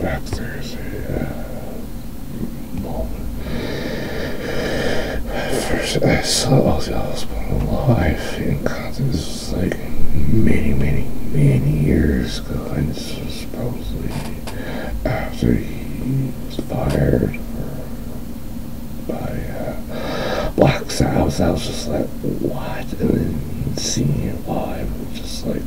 back moment. Uh, First, I saw Ozzy Osbourne live in concert. This was like many, many, many years ago, and this was supposedly after he was fired by uh, Black Sabbath. I was just like, what? And then seeing it live was just like